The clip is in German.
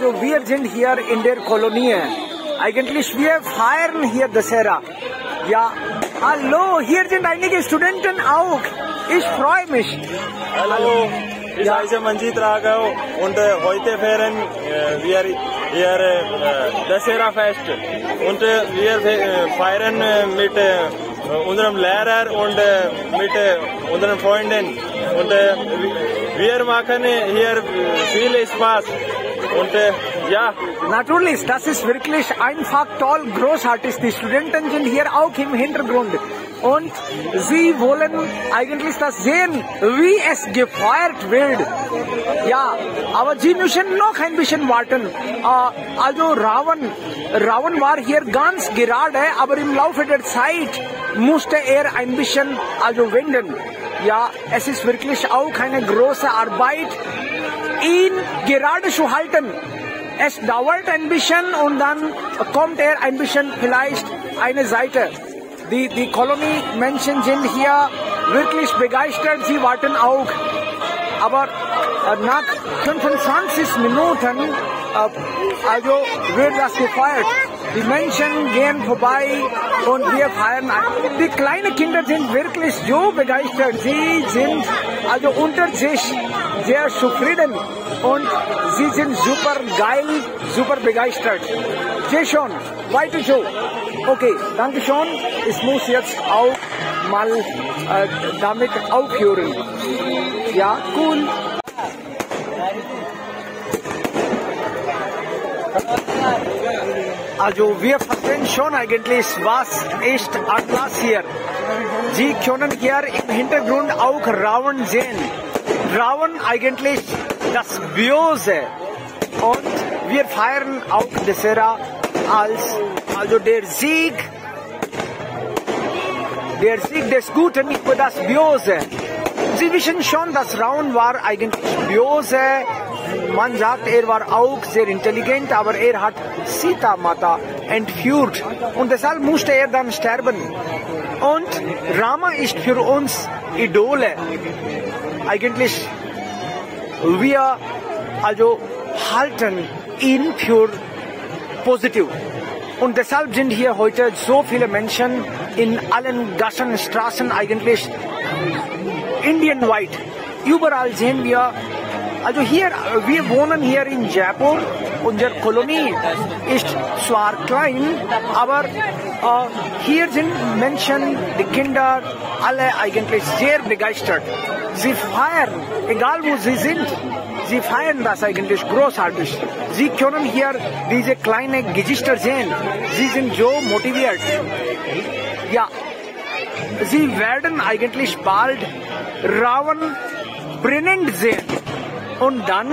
जो वी आर जेंट हियर इंडियर कॉलोनी है। आई कैन क्लिश वी एव हायर हियर दशहरा। या हेलो हियर जेंट आई के स्टूडेंट एंड आओ इस फ्रॉय मिश हेलो से मंजीत रहा गए उनते होते फेर एन वी आर हियर दशहरा फेस्ट उन वी फायर एन मीट उन्दरम लहर है उनते मीट उन्दरम फ्रॉइंड एन उनते wir machen hier äh, viel Spaß und äh, ja, Natürlich, das ist wirklich einfach toll, großartig. Die Studenten sind hier auch im Hintergrund. Und sie wollen eigentlich das sehen, wie es gefeiert wird. Ja, aber sie müssen noch ein bisschen warten. Äh, Also Ravan, Ravan war hier ganz gerade, aber im Laufe der Zeit musste er ein bisschen also wenden. Ja, es ist wirklich auch eine große Arbeit, ihn gerade zu halten. Es dauert ein bisschen und dann kommt er ein bisschen vielleicht eine Seite. Die, die Kolonie-Menschen sind hier wirklich begeistert, sie warten auch. Aber äh, nach 25 Minuten äh, also wird das gefeiert. Die Menschen gehen vorbei und wir feiern. Die kleinen Kinder sind wirklich so begeistert. Sie sind also unter sich sehr zufrieden und sie sind super geil, super begeistert. Sehr schon, weiter so. Okay, danke schon. Ich muss jetzt auch mal äh, damit aufhören. Ja, cool. Also wir verstehen schon eigentlich, was ist Atlas hier. Sie können hier im Hintergrund auch Ravan sehen. Ravan eigentlich das Böse. Und wir feiern auch Dasera als also der Sieg, der Sieg des Guten über das Böse. Sie wissen schon, dass Ravan war eigentlich böse. Man sagt, er war auch sehr intelligent, aber er hat Sita Mata entführt und deshalb musste er dann sterben. Und Rama ist für uns Idole. Eigentlich wir also halten ihn für positiv. Und deshalb sind hier heute so viele Menschen in allen Gassen, Straßen eigentlich indienweit. Überall sehen wir, also hier, wir wohnen hier in Jaipur, unsere Kolonie ist zwar klein, aber äh, hier sind Menschen, die Kinder, alle eigentlich sehr begeistert. Sie feiern, egal wo sie sind, sie feiern das eigentlich großartig. Sie können hier diese kleinen Gesichter sehen. Sie sind so motiviert. Ja, Sie werden eigentlich bald Ravan brennend sehen. Und dann